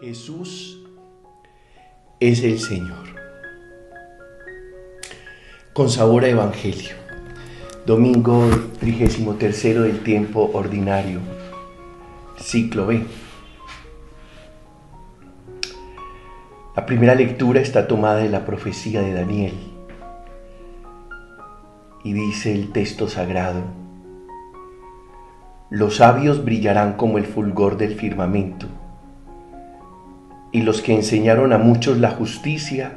Jesús es el Señor. Con sabor a Evangelio. Domingo 33 del tiempo ordinario. Ciclo B. La primera lectura está tomada de la profecía de Daniel. Y dice el texto sagrado, los sabios brillarán como el fulgor del firmamento y los que enseñaron a muchos la justicia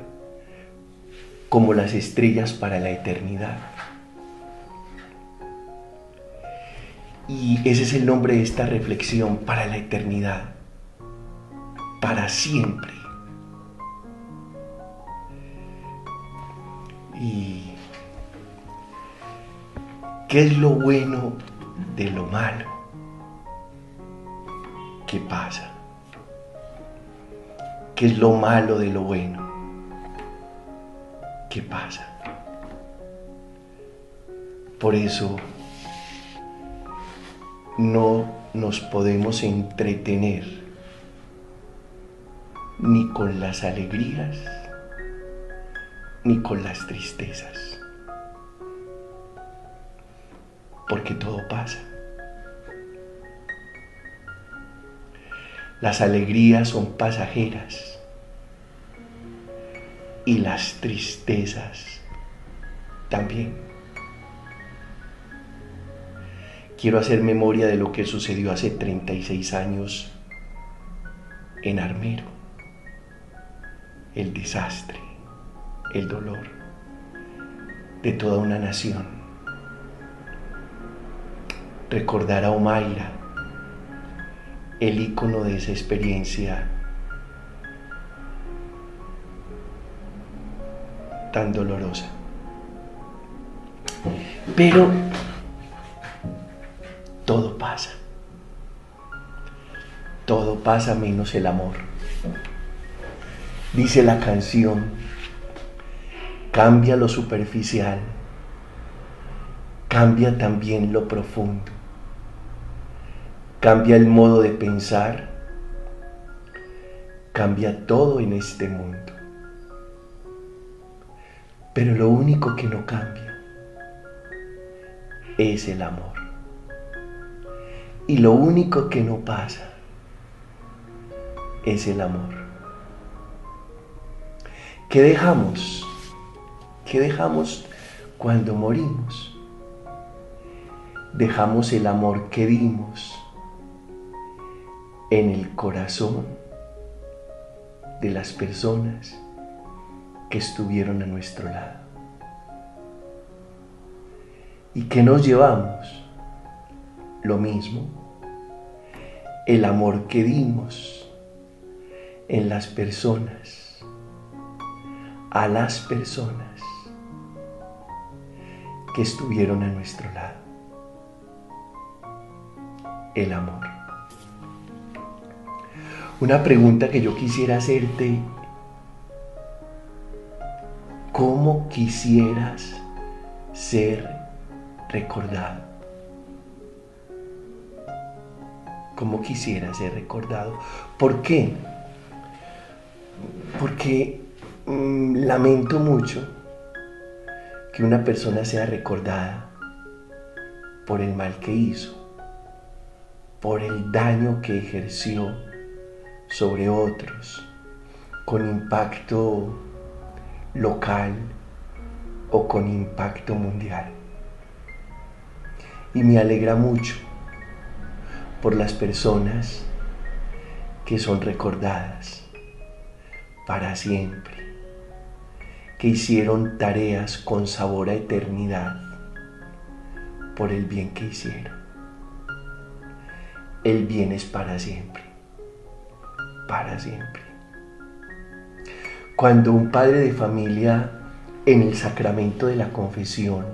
como las estrellas para la eternidad. Y ese es el nombre de esta reflexión para la eternidad, para siempre. ¿Y qué es lo bueno de lo malo? ¿Qué pasa? ¿Qué es lo malo de lo bueno? ¿Qué pasa? Por eso no nos podemos entretener ni con las alegrías ni con las tristezas. Porque todo pasa. Las alegrías son pasajeras y las tristezas también. Quiero hacer memoria de lo que sucedió hace 36 años en Armero. El desastre, el dolor de toda una nación. Recordar a Omaira el icono de esa experiencia tan dolorosa. Pero todo pasa. Todo pasa menos el amor. Dice la canción, cambia lo superficial, cambia también lo profundo cambia el modo de pensar, cambia todo en este mundo. Pero lo único que no cambia es el amor. Y lo único que no pasa es el amor. ¿Qué dejamos? ¿Qué dejamos cuando morimos? Dejamos el amor que dimos en el corazón de las personas que estuvieron a nuestro lado. ¿Y que nos llevamos? Lo mismo, el amor que dimos en las personas, a las personas que estuvieron a nuestro lado. El amor. Una pregunta que yo quisiera hacerte, ¿cómo quisieras ser recordado? ¿Cómo quisieras ser recordado? ¿Por qué? Porque mm, lamento mucho que una persona sea recordada por el mal que hizo, por el daño que ejerció sobre otros con impacto local o con impacto mundial. Y me alegra mucho por las personas que son recordadas para siempre, que hicieron tareas con sabor a eternidad por el bien que hicieron. El bien es para siempre para siempre. Cuando un padre de familia en el sacramento de la confesión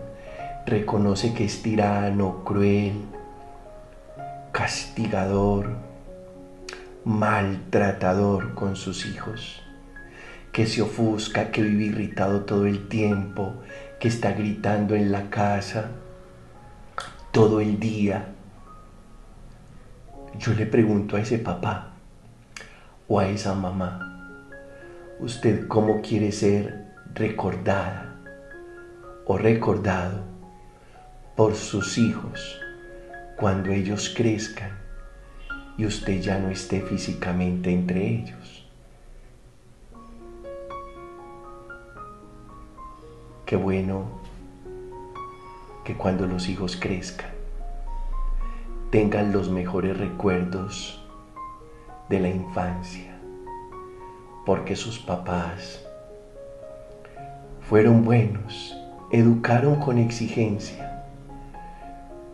reconoce que es tirano, cruel, castigador, maltratador con sus hijos, que se ofusca, que vive irritado todo el tiempo, que está gritando en la casa todo el día. Yo le pregunto a ese papá, o a esa mamá? ¿Usted cómo quiere ser recordada o recordado por sus hijos cuando ellos crezcan y usted ya no esté físicamente entre ellos? Qué bueno que cuando los hijos crezcan tengan los mejores recuerdos de la infancia, porque sus papás fueron buenos, educaron con exigencia,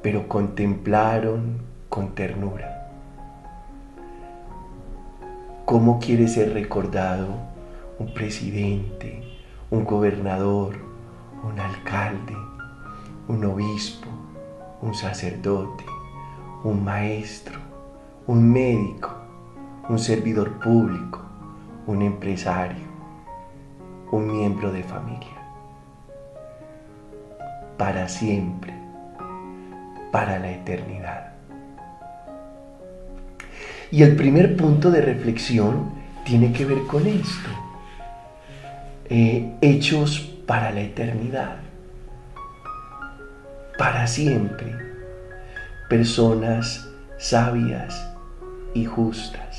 pero contemplaron con ternura. ¿Cómo quiere ser recordado un presidente, un gobernador, un alcalde, un obispo, un sacerdote, un maestro, un médico, un servidor público, un empresario, un miembro de familia. Para siempre, para la eternidad. Y el primer punto de reflexión tiene que ver con esto. Eh, hechos para la eternidad, para siempre, personas sabias y justas.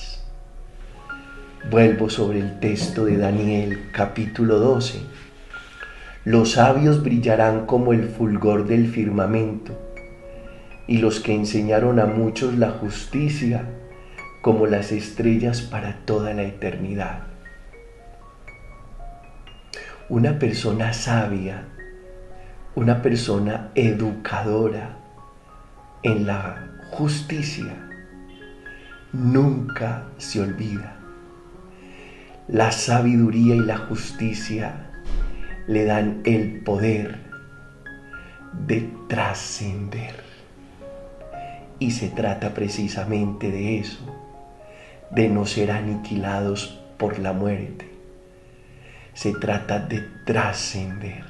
Vuelvo sobre el texto de Daniel capítulo 12. Los sabios brillarán como el fulgor del firmamento y los que enseñaron a muchos la justicia como las estrellas para toda la eternidad. Una persona sabia, una persona educadora en la justicia, nunca se olvida. La sabiduría y la justicia le dan el poder de trascender. Y se trata precisamente de eso, de no ser aniquilados por la muerte se trata de trascender.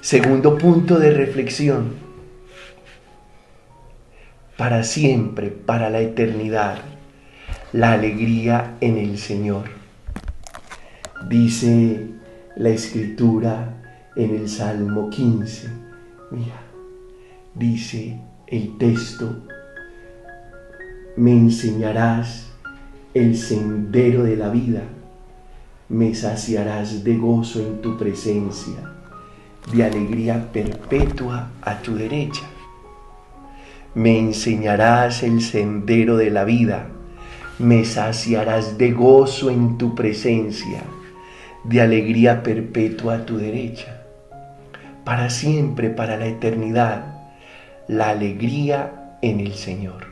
Segundo punto de reflexión. Para siempre, para la eternidad, la alegría en el Señor. Dice la escritura en el Salmo 15. Mira, dice el texto, me enseñarás el sendero de la vida, me saciarás de gozo en tu presencia, de alegría perpetua a tu derecha. Me enseñarás el sendero de la vida, me saciarás de gozo en tu presencia, de alegría perpetua a tu derecha. Para siempre, para la eternidad, la alegría en el Señor.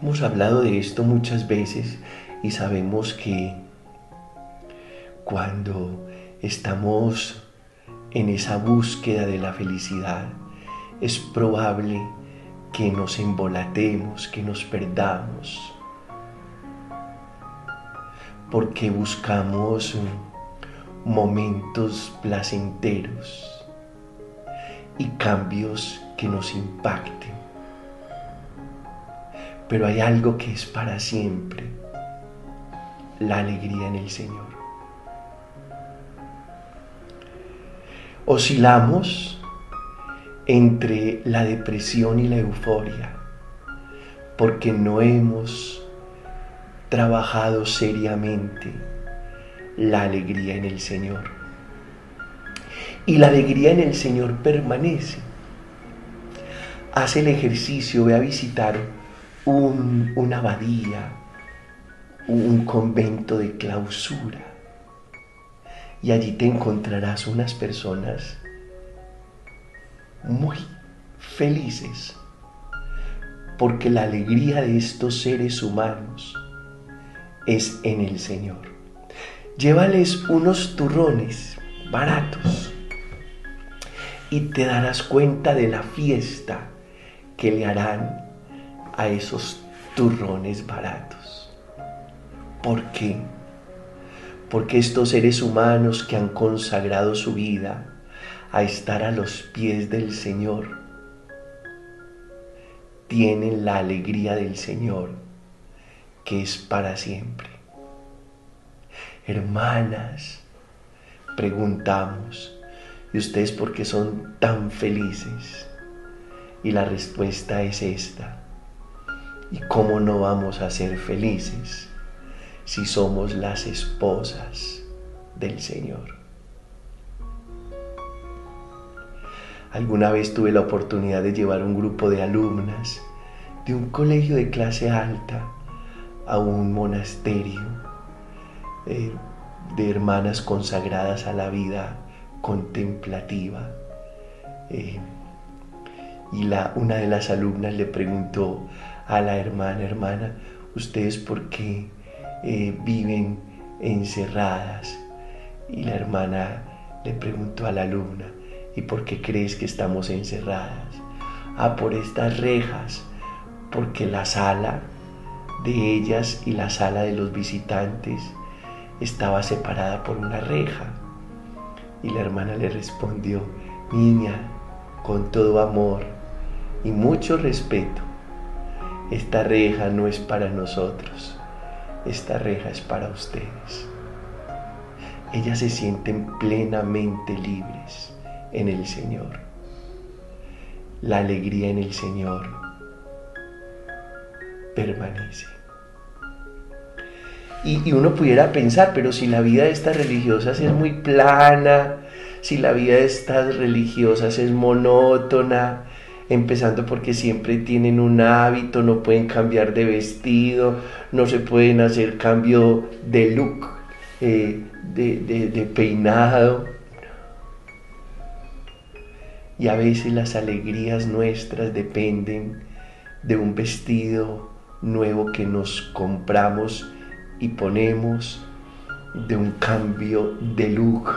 Hemos hablado de esto muchas veces y sabemos que cuando estamos en esa búsqueda de la felicidad, es probable que nos embolatemos, que nos perdamos, porque buscamos momentos placenteros y cambios que nos impacten pero hay algo que es para siempre, la alegría en el Señor. Oscilamos entre la depresión y la euforia porque no hemos trabajado seriamente la alegría en el Señor. Y la alegría en el Señor permanece. Haz el ejercicio, ve a visitar una abadía, un convento de clausura. Y allí te encontrarás unas personas muy felices, porque la alegría de estos seres humanos es en el Señor. Llévales unos turrones baratos y te darás cuenta de la fiesta que le harán a esos turrones baratos. ¿Por qué? Porque estos seres humanos que han consagrado su vida a estar a los pies del Señor tienen la alegría del Señor, que es para siempre. Hermanas, preguntamos, ¿y ustedes por qué son tan felices? Y la respuesta es esta. ¿Y cómo no vamos a ser felices si somos las esposas del Señor? Alguna vez tuve la oportunidad de llevar un grupo de alumnas de un colegio de clase alta a un monasterio eh, de hermanas consagradas a la vida contemplativa. Eh, y la, una de las alumnas le preguntó a la hermana, hermana, ¿ustedes por qué eh, viven encerradas? Y la hermana le preguntó a la alumna, ¿Y por qué crees que estamos encerradas? Ah, por estas rejas, porque la sala de ellas y la sala de los visitantes estaba separada por una reja. Y la hermana le respondió, niña, con todo amor y mucho respeto, esta reja no es para nosotros, esta reja es para ustedes. Ellas se sienten plenamente libres en el Señor. La alegría en el Señor permanece. Y, uno pudiera pensar, pero si la vida de estas religiosas es muy plana, si la vida de estas religiosas es monótona, empezando porque siempre tienen un hábito, no pueden cambiar de vestido, no se pueden hacer cambio de look, eh, de peinado, y a veces las alegrías nuestras dependen de un vestido nuevo que nos compramos y ponemos, de un cambio de look.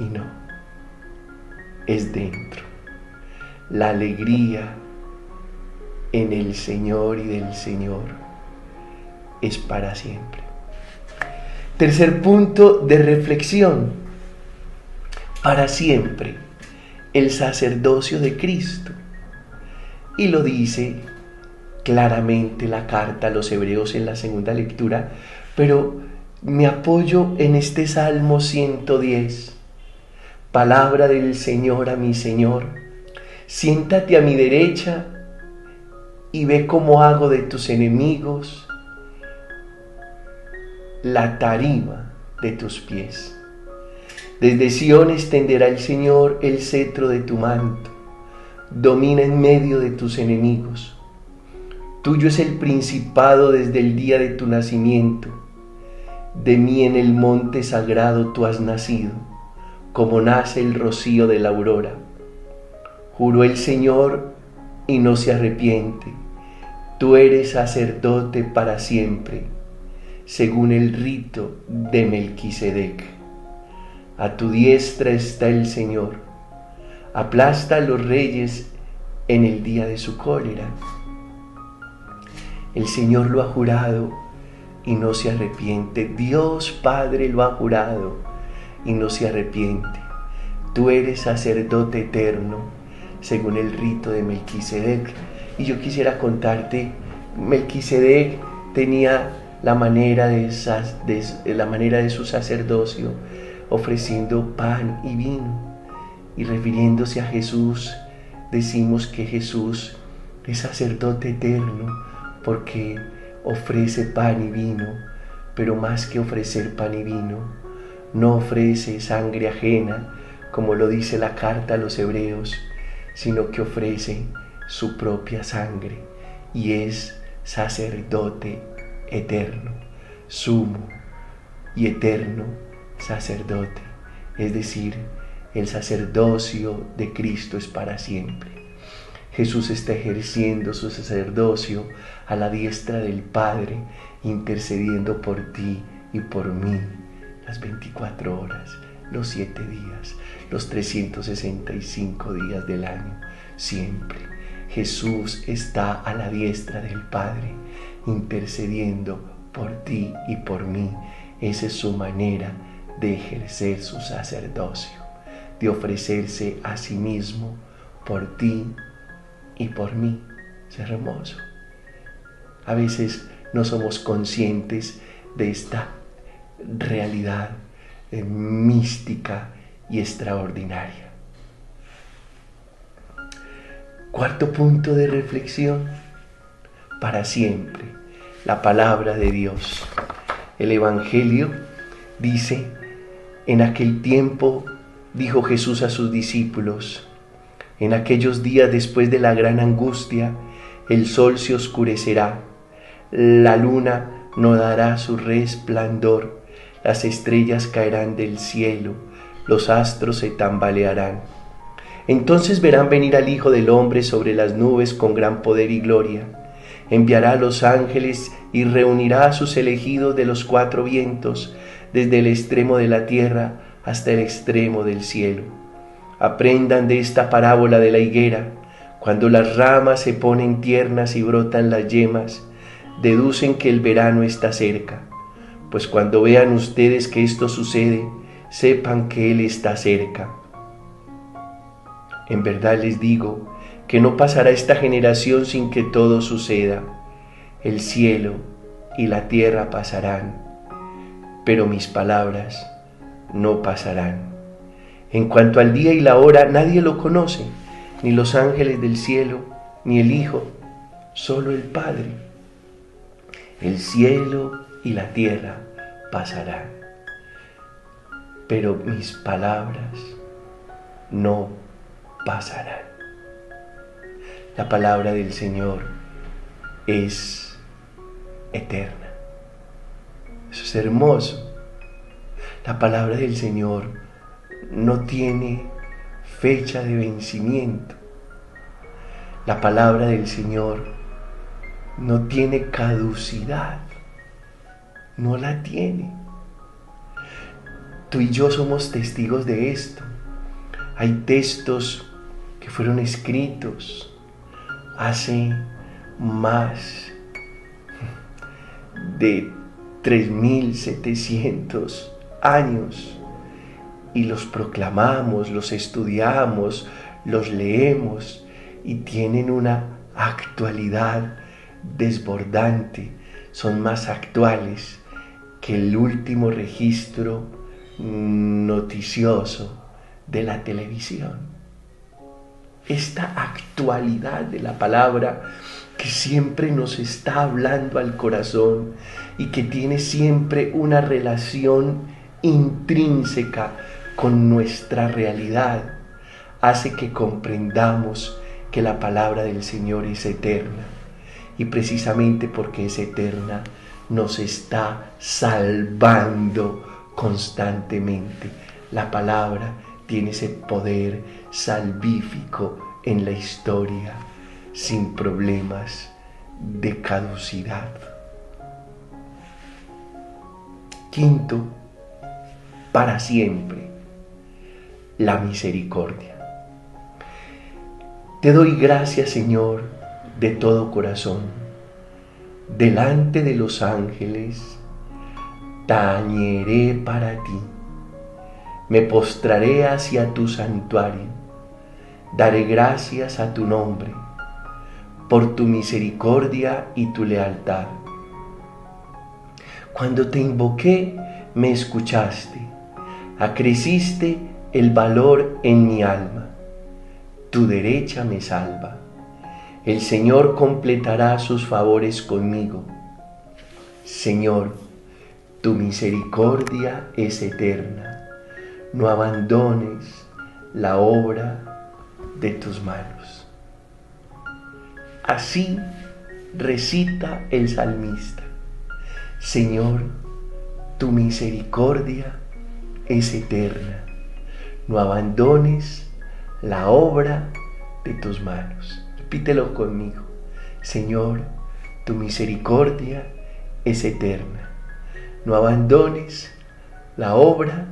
Y no, es dentro. La alegría en el Señor y del Señor es para siempre. Tercer punto de reflexión para siempre el sacerdocio de Cristo. Y lo dice claramente la carta a los hebreos en la segunda lectura, pero me apoyo en este Salmo 110. Palabra del Señor a mi Señor, siéntate a mi derecha y ve cómo hago de tus enemigos la tarima de tus pies. Desde Sión extenderá el Señor el cetro de tu manto, domina en medio de tus enemigos. Tuyo es el principado desde el día de tu nacimiento. De mí en el monte sagrado tú has nacido, como nace el rocío de la aurora. Juró el Señor y no se arrepiente. Tú eres sacerdote para siempre, según el rito de Melquisedec. A tu diestra está el Señor. Aplasta a los reyes en el día de su cólera. El Señor lo ha jurado y no se arrepiente. Dios Padre lo ha jurado y no se arrepiente. Tú eres sacerdote eterno, según el rito de Melquisedec. Y yo quisiera contarte, Melquisedec tenía la manera de, la manera de su sacerdocio ofreciendo pan y vino. Y refiriéndose a Jesús, decimos que Jesús es sacerdote eterno porque ofrece pan y vino, pero más que ofrecer pan y vino, no ofrece sangre ajena, como lo dice la carta a los hebreos, sino que ofrece su propia sangre y es sacerdote eterno, sumo y eterno sacerdote, es decir, el sacerdocio de Cristo es para siempre. Jesús está ejerciendo su sacerdocio a la diestra del Padre, intercediendo por ti y por mí las 24 horas, los 7 días, los 365 días del año, siempre. Jesús está a la diestra del Padre, intercediendo por ti y por mí. Esa es su manera de ejercer su sacerdocio, de ofrecerse a sí mismo por ti y por mí. Es hermoso. A veces no somos conscientes de esta realidad eh, mística y extraordinaria. Cuarto punto de reflexión, para siempre, la palabra de Dios. El Evangelio dice, en aquel tiempo dijo Jesús a sus discípulos, en aquellos días después de la gran angustia, el sol se oscurecerá, la luna no dará su resplandor, las estrellas caerán del cielo, los astros se tambalearán. Entonces verán venir al Hijo del Hombre sobre las nubes con gran poder y gloria. Enviará a los ángeles y reunirá a sus elegidos de los cuatro vientos, desde el extremo de la tierra hasta el extremo del cielo. Aprendan de esta parábola de la higuera. Cuando las ramas se ponen tiernas y brotan las yemas, deducen que el verano está cerca. Pues cuando vean ustedes que esto sucede, sepan que Él está cerca. En verdad les digo que no pasará esta generación sin que todo suceda. El cielo y la tierra pasarán, pero mis palabras no pasarán. En cuanto al día y la hora, nadie lo conoce, ni los ángeles del cielo, ni el Hijo, solo el Padre. El cielo y la tierra pasarán, pero mis palabras no pasarán. La palabra del Señor es eterna. Eso es hermoso. La palabra del Señor no tiene fecha de vencimiento. La palabra del Señor no tiene caducidad. No la tiene. Tú y yo somos testigos de esto. Hay textos que fueron escritos hace más de 3.700 años y los proclamamos, los estudiamos, los leemos y tienen una actualidad desbordante, son más actuales que el último registro noticioso de la televisión. Esta actualidad de la palabra que siempre nos está hablando al corazón y que tiene siempre una relación intrínseca con nuestra realidad hace que comprendamos que la palabra del Señor es eterna. Y precisamente porque es eterna, nos está salvando constantemente. La palabra tiene ese poder salvífico en la historia, sin problemas de caducidad. Quinto, para siempre la misericordia. Te doy gracias, Señor, de todo corazón. Delante de los ángeles, tañeré para ti. Me postraré hacia tu santuario. Daré gracias a tu nombre por tu misericordia y tu lealtad. Cuando te invoqué, me escuchaste, acreciste el valor en mi alma. Tu derecha me salva. El Señor completará sus favores conmigo. Señor, tu misericordia es eterna. No abandones la obra de tus manos. Así recita el salmista. Señor, tu misericordia es eterna no abandones la obra de tus manos. Repítelo conmigo. Señor, tu misericordia es eterna. No abandones la obra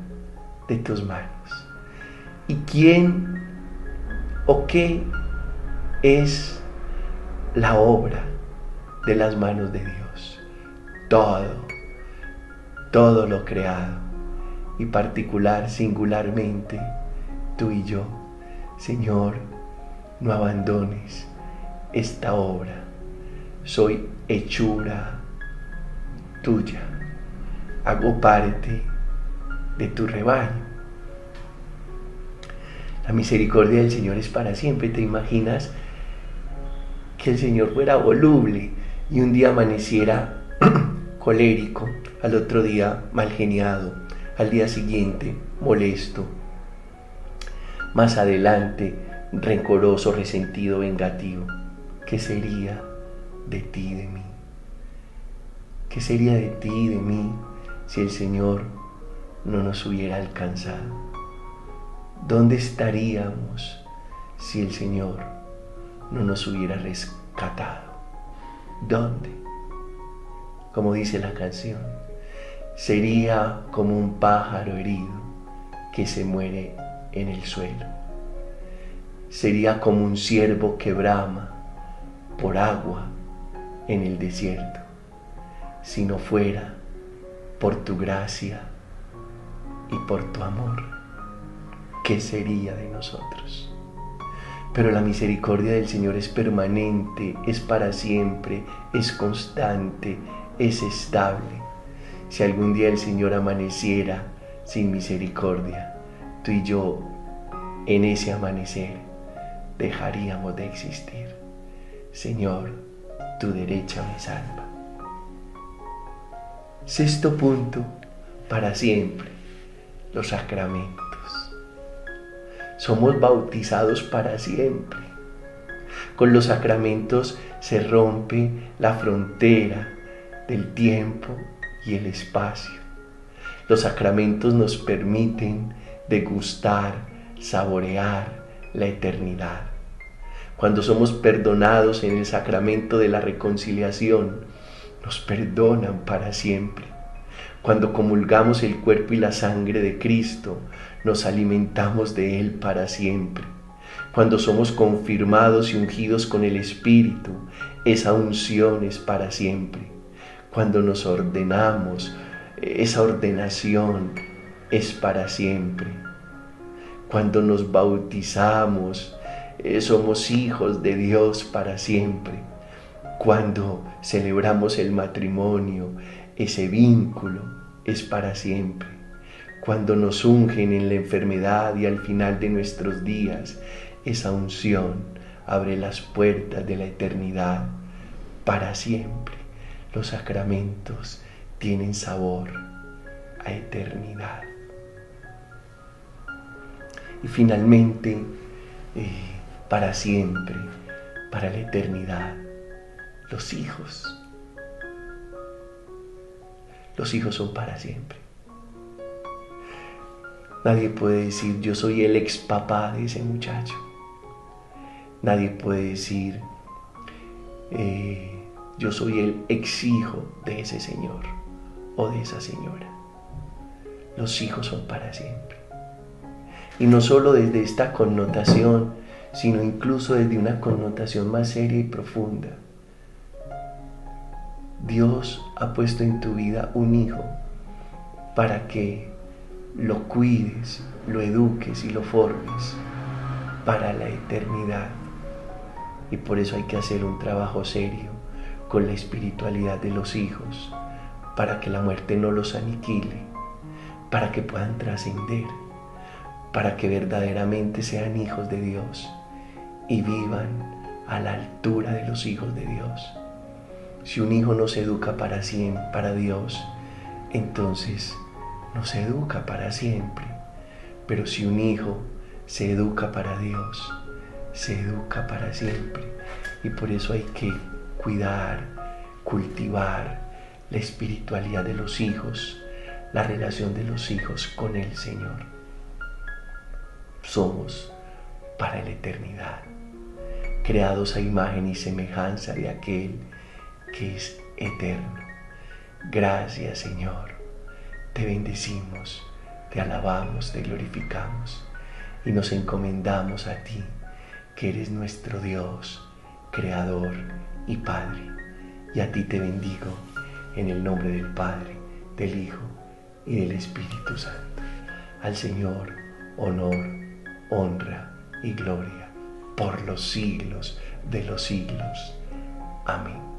de tus manos. ¿Y quién o qué es la obra de las manos de Dios? Todo, todo lo creado y particular, singularmente, tú y yo. Señor, no abandones esta obra. Soy hechura tuya. Hago parte de tu rebaño. La misericordia del Señor es para siempre. ¿Te imaginas que el Señor fuera voluble y un día amaneciera colérico, al otro día mal geniado, al día siguiente molesto, más adelante rencoroso, resentido, vengativo? ¿Qué sería de ti, de mí? ¿Qué sería de ti de mí si el Señor no nos hubiera alcanzado? ¿Dónde estaríamos si el Señor no nos hubiera rescatado? ¿Dónde? Como dice la canción, sería como un pájaro herido que se muere en el suelo. Sería como un ciervo que brama por agua en el desierto, si no fuera por tu gracia y por tu amor. ¿qué sería de nosotros? Pero la misericordia del Señor es permanente, es para siempre, es constante, es estable. Si algún día el Señor amaneciera sin misericordia, tú y yo en ese amanecer dejaríamos de existir. Señor, tu derecha me salva. Sexto punto, para siempre, los sacramentos somos bautizados para siempre. Con los sacramentos se rompe la frontera del tiempo y el espacio. Los sacramentos nos permiten degustar, saborear la eternidad. Cuando somos perdonados en el sacramento de la reconciliación, nos perdonan para siempre. Cuando comulgamos el cuerpo y la sangre de Cristo, nos alimentamos de Él para siempre. Cuando somos confirmados y ungidos con el Espíritu, esa unción es para siempre. Cuando nos ordenamos, esa ordenación es para siempre. Cuando nos bautizamos, eh, somos hijos de Dios para siempre. Cuando celebramos el matrimonio, ese vínculo es para siempre cuando nos ungen en la enfermedad y al final de nuestros días, esa unción abre las puertas de la eternidad para siempre. Los sacramentos tienen sabor a eternidad. Y finalmente, eh, para siempre, para la eternidad, los hijos. Los hijos son para siempre. Nadie puede decir yo soy el ex papá de ese muchacho. Nadie puede decir eh, yo soy el ex hijo de ese señor o de esa señora. Los hijos son para siempre. Y no solo desde esta connotación, sino incluso desde una connotación más seria y profunda. Dios ha puesto en tu vida un hijo para que lo cuides, lo eduques y lo formes para la eternidad. Y por eso hay que hacer un trabajo serio con la espiritualidad de los hijos, para que la muerte no los aniquile, para que puedan trascender, para que verdaderamente sean hijos de Dios y vivan a la altura de los hijos de Dios. Si un hijo no se educa para siempre, para Dios, entonces nos educa para siempre. Pero si un hijo se educa para Dios, se educa para siempre. Y por eso hay que cuidar, cultivar la espiritualidad de los hijos, la relación de los hijos con el Señor. Somos para la eternidad, creados a imagen y semejanza de aquel que es eterno. Gracias Señor te bendecimos, te alabamos, te glorificamos y nos encomendamos a ti, que eres nuestro Dios, Creador y Padre. Y a ti te bendigo en el nombre del Padre, del Hijo y del Espíritu Santo. Al Señor, honor, honra y gloria por los siglos de los siglos. Amén.